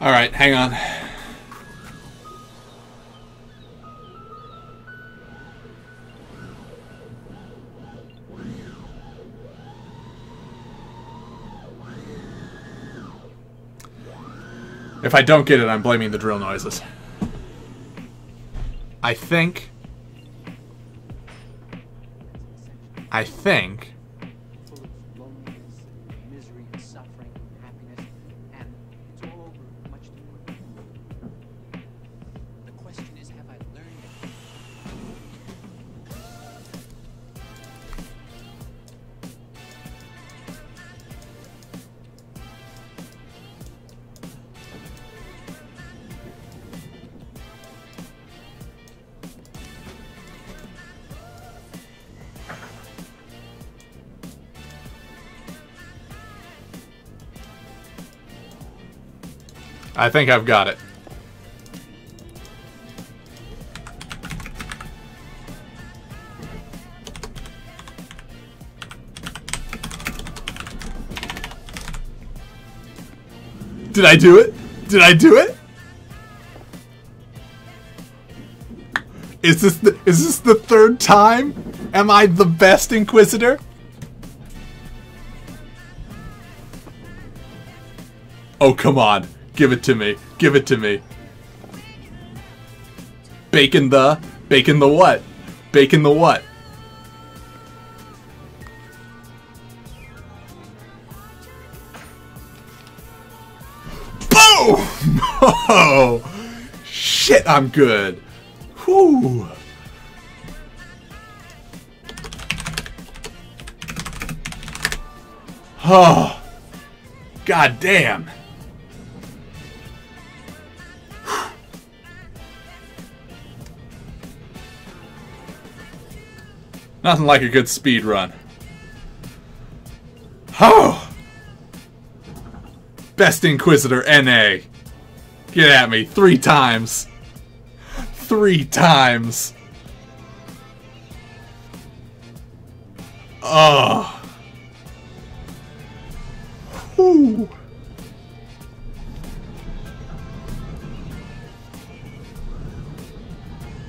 Alright, hang on. If I don't get it, I'm blaming the drill noises. I think... I think... I think I've got it. Did I do it? Did I do it? Is this the, is this the third time? Am I the best Inquisitor? Oh, come on. Give it to me. Give it to me. Bacon the... Bacon the what? Bacon the what? Boom! Oh! Shit, I'm good. Whew. Oh. God damn. Nothing like a good speed run. Oh! Best Inquisitor NA. Get at me. Three times. Three times. Oh. Whew.